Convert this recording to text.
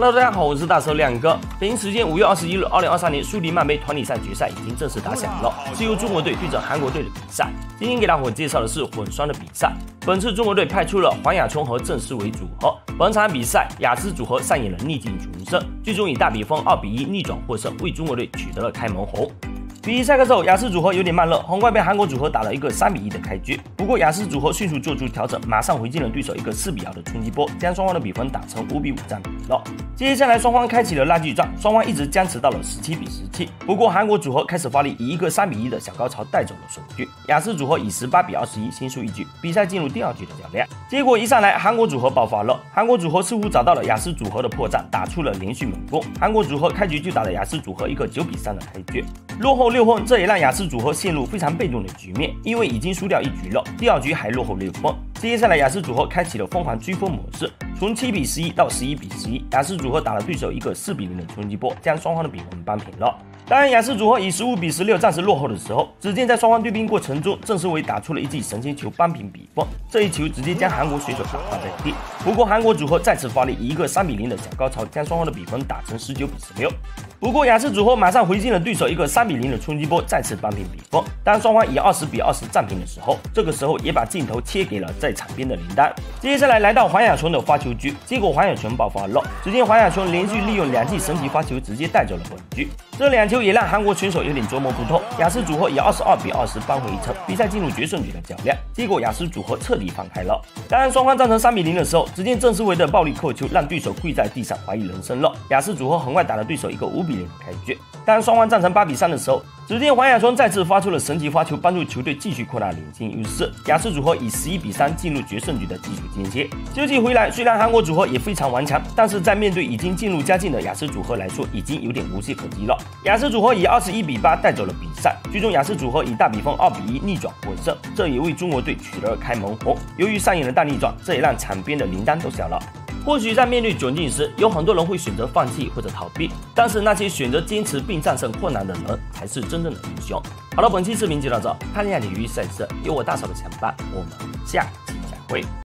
Hello，大家好，我是大手亮哥。北京时间五月二十一日，二零二三年苏迪曼杯团体赛决赛已经正式打响了，是由中国队对阵韩国队的比赛。今天给大伙介绍的是混双的比赛。本次中国队派出了黄雅琼和郑思维组合。本场比赛，雅思组合上演了逆境重生，最终以大比分二比一逆转获胜，为中国队取得了开门红。比赛开始后，雅思组合有点慢热，很快被韩国组合打了一个三比一的开局。不过雅思组合迅速做出调整，马上回敬了对手一个四比二的冲击波，将双方的比分打成五比五战平了。接下来双方开启了拉锯战，双方一直僵持到了十七比十七。不过韩国组合开始发力，以一个三比一的小高潮带走了首局。雅思组合以十八比二十一先输一局，比赛进入第二局的较量。结果一上来，韩国组合爆发了，韩国组合似乎找到了雅思组合的破绽，打出了连续猛攻。韩国组合开局就打了雅思组合一个九比三的开局，落后六分，这也让。雅思组合陷入非常被动的局面，因为已经输掉一局了，第二局还落后六分。接下来雅思组合开启了疯狂追分模式，从七比十一到十一比十一，雅思组合打了对手一个四比零的冲击波，将双方的比分扳平了。当雅思组合以十五比十六暂时落后的时候，只见在双方对拼过程中，郑思维打出了一记神仙球扳平比分，这一球直接将韩国选手打倒在地。不过韩国组合再次发力，以一个三比零的小高潮，将双方的比分打成十九比十六。不过雅思组合马上回敬了对手一个三比零的冲击波，再次扳平比分。当双方以二十比二十战平的时候，这个时候也把镜头切给了在场边的林丹。接下来来到黄雅琼的发球局，结果黄雅琼爆发了。只见黄雅琼连续利用两记神奇发球，直接带走了本局。这两球也让韩国选手有点琢磨不透。雅思组合以二十二比二十扳回一城，比赛进入决胜局的较量。结果雅思组合彻底放开了。当双方战成三比零的时候，只见郑思维的暴力扣球让对手跪在地上怀疑人生了。雅思组合很快打了对手一个五。比零的开局。当双方战成八比三的时候，只见黄雅琼再次发出了神级发球，帮助球队继续扩大领先优势。雅思组合以十一比三进入决胜局的基础间歇。休息回来，虽然韩国组合也非常顽强，但是在面对已经进入佳境的雅思组合来说，已经有点无懈可击了。雅思组合以二十一比八带走了比赛，最终雅思组合以大比分二比一逆转获胜，这也为中国队取得了开门红。由于上演了大逆转，这也让场边的林丹都笑了。或许在面对窘境时，有很多人会选择放弃或者逃避，但是那些选择坚持并战胜困难的人，才是真正的英雄。好了，本期视频就到这，看一下体育赛事，有我大嫂的相伴，我们下期再会。